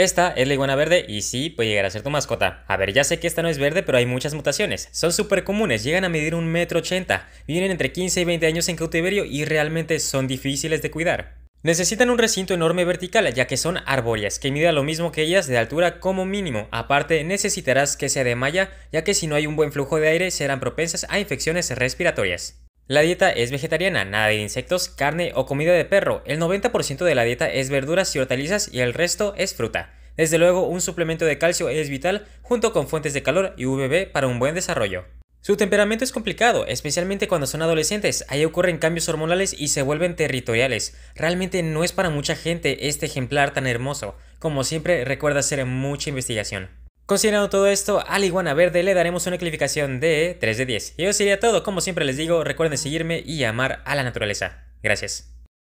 Esta es la iguana verde y sí, puede llegar a ser tu mascota. A ver, ya sé que esta no es verde, pero hay muchas mutaciones. Son súper comunes, llegan a medir un metro ochenta, viven entre 15 y 20 años en cautiverio y realmente son difíciles de cuidar. Necesitan un recinto enorme vertical, ya que son arbóreas, que mida lo mismo que ellas de altura como mínimo. Aparte, necesitarás que sea de malla, ya que si no hay un buen flujo de aire serán propensas a infecciones respiratorias. La dieta es vegetariana, nada de insectos, carne o comida de perro. El 90% de la dieta es verduras y hortalizas y el resto es fruta. Desde luego, un suplemento de calcio es vital junto con fuentes de calor y UVB para un buen desarrollo. Su temperamento es complicado, especialmente cuando son adolescentes, ahí ocurren cambios hormonales y se vuelven territoriales. Realmente no es para mucha gente este ejemplar tan hermoso, como siempre recuerda hacer mucha investigación. Considerando todo esto, al iguana verde le daremos una calificación de 3 de 10. Y eso sería todo, como siempre les digo, recuerden seguirme y amar a la naturaleza. Gracias.